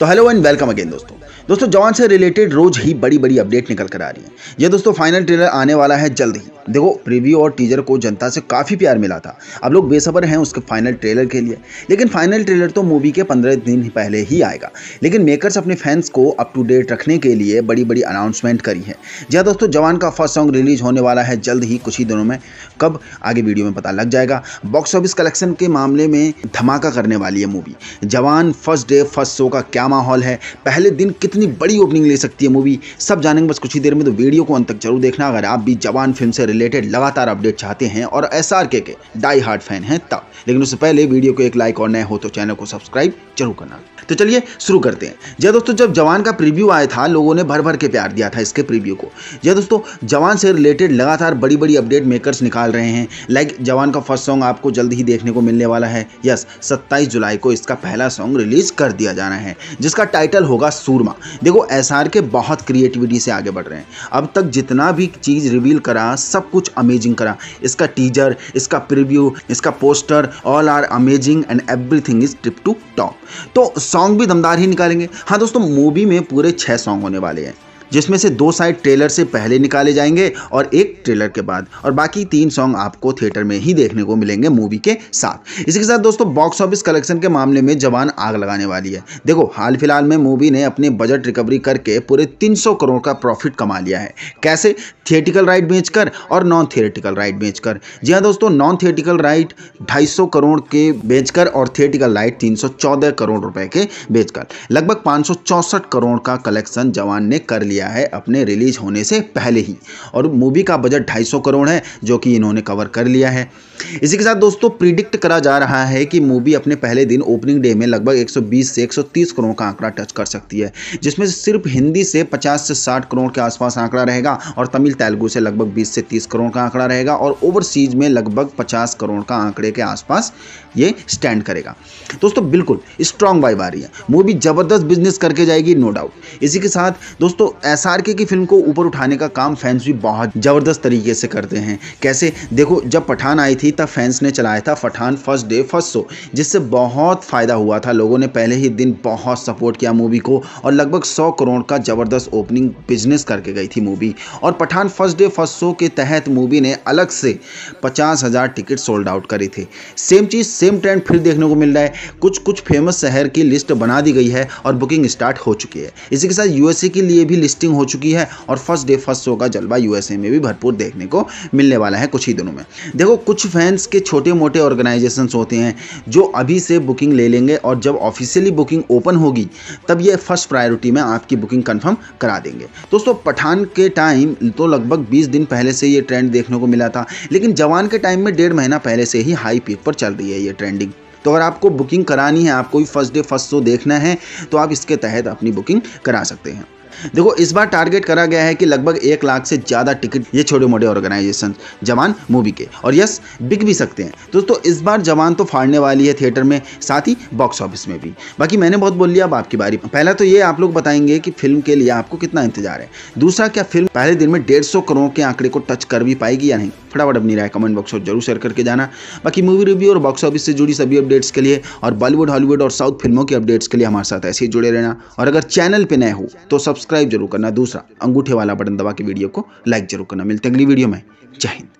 तो hello and welcome again दोस्तों। दोस्तों, जवान से रिलेटेड रोज ही बड़ी बड़ी अपडेट निकल कर आ रही है। ये दोस्तों फाइनल ट्रेलर आने वाला है जल्द ही। देखो प्रीव्यू और टीजर को जनता से काफ़ी प्यार मिला था। अब लोग बेसबर हैं उसके फाइनल ट्रेलर के लिए। लेकिन फाइनल ट्रेलर तो मूवी के पंद्रह दिन पहले ही आएगा। लेकिन मेकर्स अपने फैंस को अप टू डेट रखने के लिए बड़ी बड़ी अनाउंसमेंट करी है। जी दोस्तों, जवान का फ़र्स्ट सॉन्ग रिलीज़ होने वाला है जल्द ही, कुछ ही दिनों में। कब? आगे वीडियो में पता लग जाएगा। बॉक्स ऑफ़िस कलेक्शन के मामले में धमाका करने वाली है मूवी जवान फ़र्स्ट डे फ़र्स्ट शो का क्या माहौल है। पहले दिन कितनी बड़ी ओपनिंग ले सकती है मूवी? सब जानेंगे, बस कुछ ही देर में तो वीडियो को अंत तक ज़रूर देखना। अगर आप भी जवान फ़िल्म से रिलेटेड लगातार अपडेट चाहते हैं और S R K die hard fan हैं, तब। लेकिन उससे पहले वीडियो को एक लाइक और नए हो तो चैनल को सब्सक्राइब ज़रूर करना। तो चलिए, शुरू करते हैं। जय दोस्तों, जब जवान का प्रीव्यू आया था, लोगों ने भर भर के प्यार दिया था इसके प्रीव्यू को। जय दोस्तों, जवान से रिलेटेड लगातार बड़ी बड़ी अपडेट मेकर्स निकाल रहे हैं। लाइक जवान का फ़र्स्ट सॉन्ग आपको जल्द ही देखने को मिलने वाला है। यस सत्ताईस जुलाई को इसका पहला सॉन्ग रिलीज़ कर दिया जाना है। जिसका टाइटल होगा सूरमा। देखो एसआर के बहुत क्रिएटिविटी से आगे बढ़ रहे हैं। अब तक जितना भी चीज़ रिवील करा, सब कुछ अमेजिंग करा। इसका टीजर इसका प्रिव्यू इसका poster all are amazing and everything is trip to top तो सॉन्ग भी दमदार ही निकालेंगे। हाँ दोस्तों मूवी में पूरे छः सॉन्ग होने वाले हैं। जिसमें से दो साइड ट्रेलर से पहले निकाले जाएँगे और एक ट्रेलर के बाद। और बाकी तीन सॉन्ग आपको थिएटर में ही देखने को मिलेंगे मूवी के साथ। इसी के साथ दोस्तों बॉक्स ऑफ़िस कलेक्शन के मामले में जवान आग लगाने वाली है। देखो, हाल फ़िलहाल में मूवी ने अपने बजट रिकवरी करके पूरे 300 करोड़ का प्रॉफिट कमा लिया है। कैसे? थिएटिकल राइट बेचकर और नॉन थिएटिकल राइट बेचकर। जी हाँ दोस्तों नॉन थिएटिकल राइट 250 करोड़ के बेचकर और थिएटिकल राइट 314 करोड़ रुपए के बेचकर। लगभग पाँच सौ चौंसठ करोड़ का कलेक्शन जवान ने कर लिया लिया है अपने रिलीज़ होने से पहले ही। और मूवी का बजट 250 करोड़ है, जो कि इन्होंने कवर कर लिया है। इसी के साथ दोस्तों प्रिडिक्ट करा जा रहा है कि मूवी अपने पहले दिन ओपनिंग डे में लगभग 120 से 130 करोड़ का आंकड़ा टच कर सकती है, जिसमें सिर्फ़ हिंदी से 50 से 60 करोड़ के आसपास आंकड़ा रहेगा और तमिल, तेलुगु से लगभग 20 से 30 करोड़ का आंकड़ा रहेगा और ओवरसीज में लगभग 50 करोड़ का आंकड़े के आसपास ये स्टैंड करेगा। दोस्तों, बिल्कुल स्ट्रांग आ रही है। मूवी ज़बरदस्त बिज़नेस करके जाएगी नो डाउट इसी के साथ दोस्तों एस की फ़िल्म को ऊपर उठाने का काम फैंस भी बहुत ज़बरदस्त तरीके से करते हैं। कैसे? देखो, जब पठान आई थी तब फैंस ने चलाया था Pathaan first day first show जिससे बहुत फ़ायदा हुआ था। लोगों ने पहले ही दिन बहुत सपोर्ट किया मूवी को और लगभग सौ करोड़ का ज़बरदस्त ओपनिंग बिज़नेस करके गई थी मूवी और Pathaan first day first show के तहत मूवी ने अलग से पचास हज़ार टिकट सोल्ड आउट करे थे। सेम चीज़ सेम ट्रेंड फिर देखने को मिल रहा है। कुछ कुछ फ़ेमस शहर की लिस्ट बना दी गई है और बुकिंग स्टार्ट हो चुकी है। इसी के साथ यूएसए के लिए भी लिस्टिंग हो चुकी है और फ़र्स्ट डे फ़र्स्ट शो का जलवा यूएसए में भी भरपूर देखने को मिलने वाला है कुछ ही दिनों में। देखो, कुछ फैंस के छोटे मोटे ऑर्गेनाइजेशंस होते हैं, जो अभी से बुकिंग ले लेंगे और जब ऑफिशियली बुकिंग ओपन होगी, तब ये फ़र्स्ट प्रायोरिटी में आपकी बुकिंग कंफर्म करा देंगे। दोस्तों, पठान के टाइम तो लगभग 20 दिन पहले से ये ट्रेंड देखने को मिला था, लेकिन जवान के टाइम में डेढ़ महीना पहले से ही हाई पीक पर चल रही है ये ट्रेंडिंग तो अगर आपको बुकिंग करानी है, आपको भी फ़र्स्ट डे फ़र्स्ट शो देखना है तो आप इसके तहत अपनी बुकिंग करा सकते हैं। देखो, इस बार टारगेट करा गया है कि लगभग एक लाख से ज़्यादा टिकट ये छोटे मोटे ऑर्गेनाइजेशन जवान मूवी के। और यस बिक भी सकते हैं। दोस्तों इस बार जवान तो फाड़ने वाली है थिएटर में, साथ ही बॉक्स ऑफ़िस में भी। बाकी मैंने बहुत बोल लिया अब आपकी बारी पहला तो ये आप लोग बताएँगे कि फ़िल्म के लिए आपको कितना इंतज़ार है। दूसरा, क्या फ़िल्म पहले दिन में डेढ़ करोड़ के आंकड़े को टच कर भी पाएगी या नहीं? फटाफट अपनी राय कमेंट बॉक्स में ज़रूर शेयर करके जाना। बाकी मूवी रिव्यू और बॉक्स ऑफ़िस से जुड़ी सभी अपडेट्स के लिए और बॉलीवुड हॉलीवुड और साउथ फ़िल्मों की अपडेट्स के लिए हमारे साथ ऐसे ही जुड़े रहना। और अगर चैनल पर नए हो तो सब्सक्राइब ज़रूर करना। दूसरा, अंगूठे वाला बटन दबा के वीडियो को लाइक ज़रूर करना। मिलते अगली वीडियो में। जय हिंद।